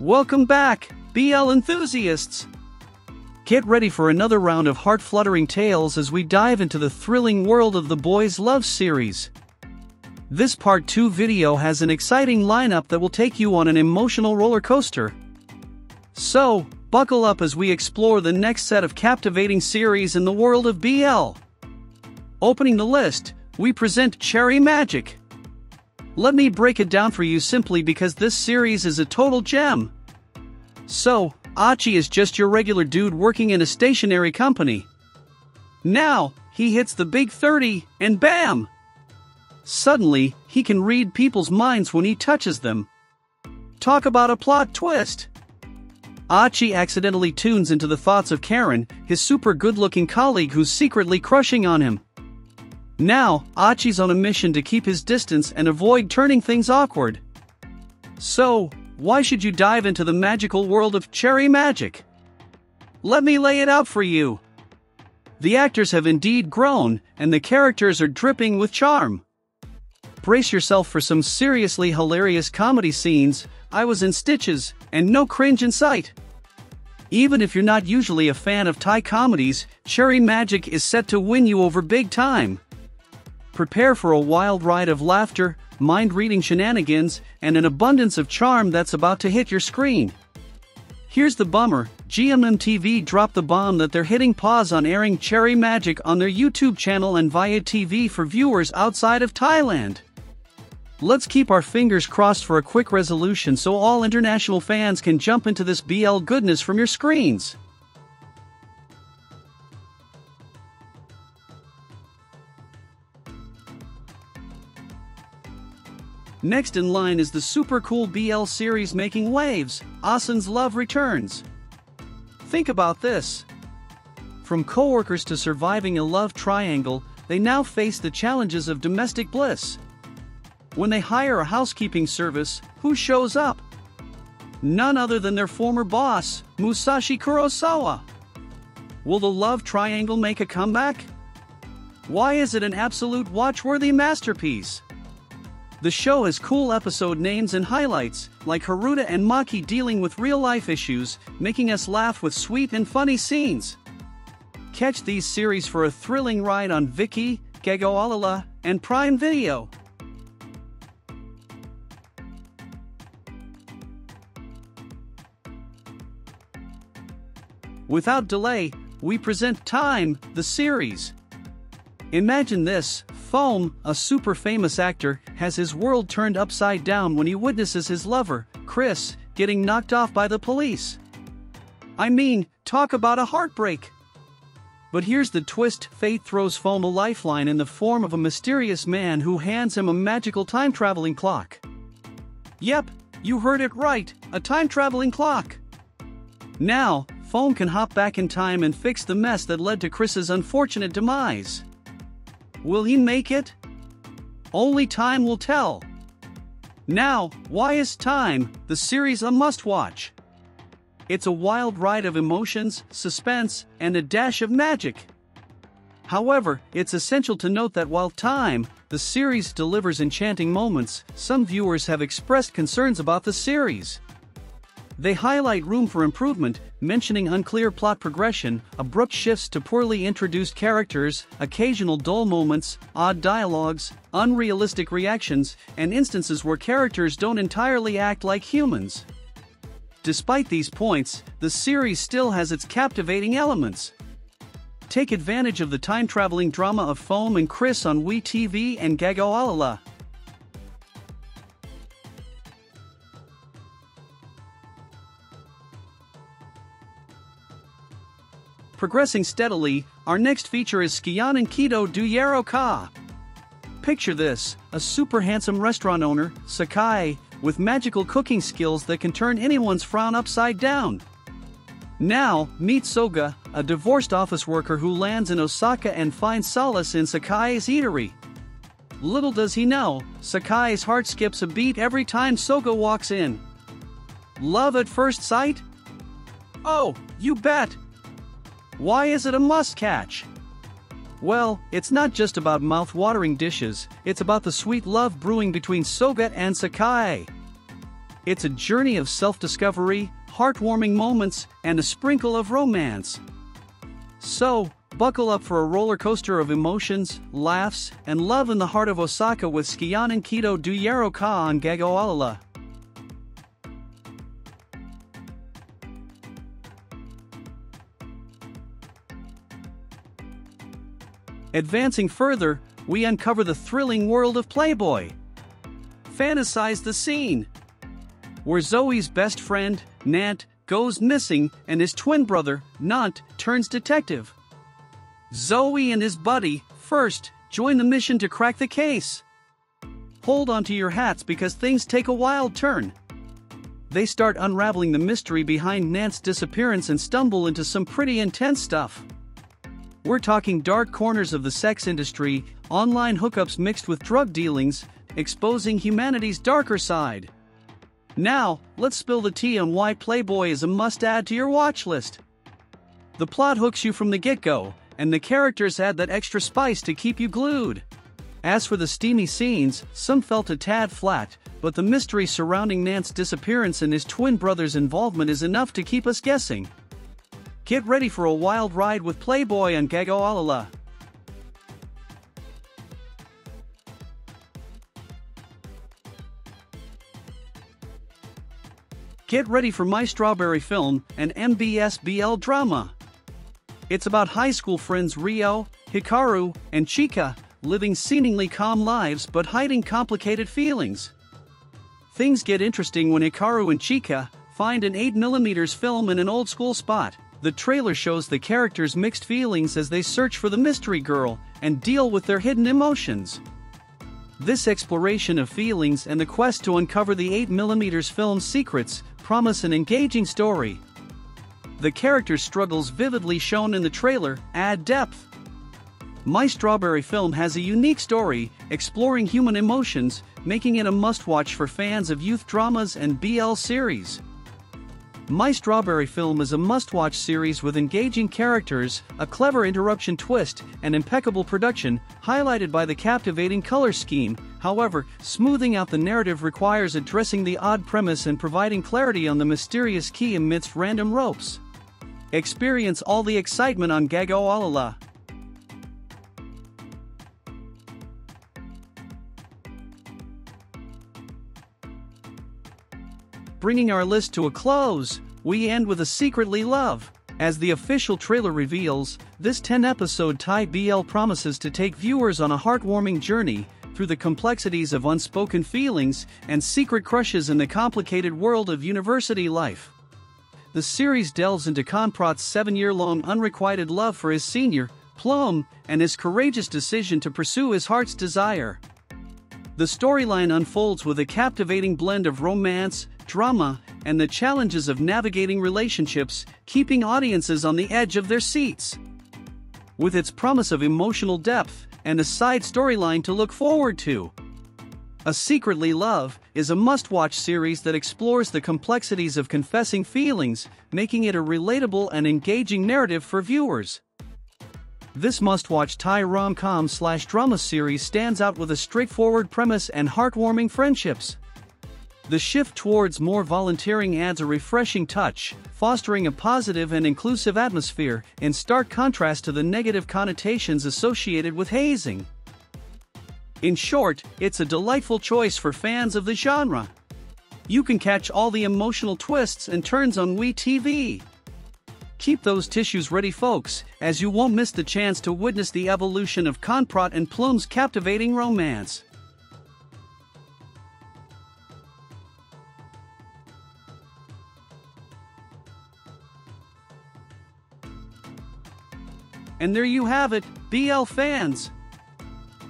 Welcome back, BL enthusiasts! Get ready for another round of heart fluttering tales as we dive into the thrilling world of the Boys Love series. This part 2 video has an exciting lineup that will take you on an emotional roller coaster. So, buckle up as we explore the next set of captivating series in the world of BL. Opening the list, we present Cherry Magic. Let me break it down for you simply because this series is a total gem. So, Achi is just your regular dude working in a stationary company. Now, he hits the big 30, and bam! Suddenly, he can read people's minds when he touches them. Talk about a plot twist! Achi accidentally tunes into the thoughts of Karan, his super good looking colleague who's secretly crushing on him. Now, Achi's on a mission to keep his distance and avoid turning things awkward. So, why should you dive into the magical world of cherry magic? Let me lay it out for you. The actors have indeed grown, and the characters are dripping with charm. Brace yourself for some seriously hilarious comedy scenes, I was in stitches, and no cringe in sight. Even if you're not usually a fan of Thai comedies, Cherry Magic is set to win you over big time. Prepare for a wild ride of laughter, mind reading shenanigans, and an abundance of charm that's about to hit your screen. Here's the bummer GMM TV dropped the bomb that they're hitting pause on airing Cherry Magic on their YouTube channel and ViuTV for viewers outside of Thailand. Let's keep our fingers crossed for a quick resolution so all international fans can jump into this BL goodness from your screens. Next in line is the super cool BL series making waves, Ossan's Love Returns. Think about this. From coworkers to surviving a love triangle, they now face the challenges of domestic bliss. When they hire a housekeeping service, who shows up? None other than their former boss, Musashi Kurosawa. Will the love triangle make a comeback? Why is it an absolute watchworthy masterpiece? The show has cool episode names and highlights, like Haruta and Maki dealing with real life issues, making us laugh with sweet and funny scenes. Catch these series for a thrilling ride on Viki, Gagaoolala, and Prime Video. Without delay, we present Time, the series. Imagine this Foam, a super famous actor, has his world turned upside down when he witnesses his lover, Chris, getting knocked off by the police. I mean, talk about a heartbreak. But here's the twist fate throws Foam a lifeline in the form of a mysterious man who hands him a magical time traveling clock. Yep, you heard it right a time traveling clock. Now, Foam can hop back in time and fix the mess that led to Chris's unfortunate demise. Will he make it? Only time will tell. Now, why is Time, the series a must watch? It's a wild ride of emotions, suspense, and a dash of magic. However, it's essential to note that while Time, the series delivers enchanting moments, some viewers have expressed concerns about the series. They highlight room for improvement, mentioning unclear plot progression, abrupt shifts to poorly introduced characters, occasional dull moments, odd dialogues, unrealistic reactions, and instances where characters don't entirely act like humans. Despite these points, the series still has its captivating elements. Take advantage of the time traveling drama of Foam and Chris on WeTV and Gagaoolala. Progressing steadily, our next feature is Sukiyanen Kedo Do Yaro Ka. Picture this a super handsome restaurant owner, Sakai, with magical cooking skills that can turn anyone's frown upside down. Now, meet Soga, a divorced office worker who lands in Osaka and finds solace in Sakai's eatery. Little does he know, Sakai's heart skips a beat every time Soga walks in. Love at first sight? Oh, you bet! Why is it a must catch? Well, it's not just about mouth-watering dishes, it's about the sweet love brewing between Soga and Sakai. It's a journey of self discovery, heartwarming moments, and a sprinkle of romance. So, buckle up for a roller coaster of emotions, laughs, and love in the heart of Osaka with Sukiyanen Kedo Do Yaro Ka on Gagaoolala. Advancing further, we uncover the thrilling world of Playboyy. Fantasize the scene where Zoe's best friend, Nant, goes missing and his twin brother, Nant, turns detective. Zoe and his buddy, first, join the mission to crack the case. Hold on to your hats because things take a wild turn. They start unraveling the mystery behind Nant's disappearance and stumble into some pretty intense stuff. We're talking dark corners of the sex industry, online hookups mixed with drug dealings, exposing humanity's darker side. Now, let's spill the tea on why Playboyy is a must add to your watch list. The plot hooks you from the get go, and the characters add that extra spice to keep you glued. As for the steamy scenes, some felt a tad flat, but the mystery surrounding Nance's disappearance and his twin brother's involvement is enough to keep us guessing. Get ready for a wild ride with Playboyy on Gagaoolala. Get ready for My Strawberry Film, an MBSBL drama. It's about high school friends Rio, Hikaru, and Chika living seemingly calm lives but hiding complicated feelings. Things get interesting when Hikaru and Chika find an 8mm film in an old school spot. The trailer shows the characters' mixed feelings as they search for the mystery girl and deal with their hidden emotions. This exploration of feelings and the quest to uncover the 8mm film's secrets promise an engaging story. The character struggles vividly shown in the trailer add depth. My Strawberry Film has a unique story exploring human emotions, making it a must watch for fans of youth dramas and BL series. My Strawberry Film is a must watch series with engaging characters, a clever interruption twist, and impeccable production, highlighted by the captivating color scheme. However, smoothing out the narrative requires addressing the odd premise and providing clarity on the mysterious key amidst random ropes. Experience all the excitement on Gagaoolala. Bringing our list to a close, we end with a secretly love. As the official trailer reveals, this 10 episode Thai BL promises to take viewers on a heartwarming journey through the complexities of unspoken feelings and secret crushes in the complicated world of university life. The series delves into Kanprat's seven year long unrequited love for his senior, Plum, and his courageous decision to pursue his heart's desire. The storyline unfolds with a captivating blend of romance, drama, and the challenges of navigating relationships, keeping audiences on the edge of their seats. With its promise of emotional depth and a side storyline to look forward to. A Secretly Love is a must watch series that explores the complexities of confessing feelings, making it a relatable and engaging narrative for viewers. This must watch Thai rom com slash drama series stands out with a straightforward premise and heartwarming friendships. The shift towards more volunteering adds a refreshing touch, fostering a positive and inclusive atmosphere, in stark contrast to the negative connotations associated with hazing. In short, it's a delightful choice for fans of the genre. You can catch all the emotional twists and turns on WeTV. Keep those tissues ready, folks, as you won't miss the chance to witness the evolution of Kanprat and Plum's captivating romance. And there you have it, BL fans.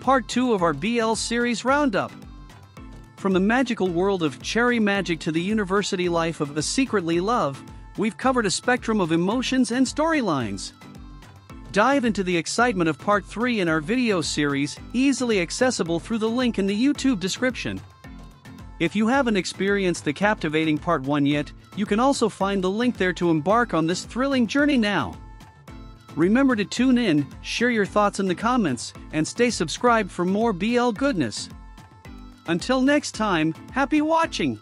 Part 2 of our BL series roundup. From the magical world of cherry magic to the university life of A Secretly Love, we've covered a spectrum of emotions and storylines. Dive into the excitement of Part 3 in our video series, easily accessible through the link in the YouTube description. If you haven't experienced the captivating Part 1 yet, you can also find the link there to embark on this thrilling journey now. Remember to tune in, share your thoughts in the comments, and stay subscribed for more BL goodness. Until next time, happy watching!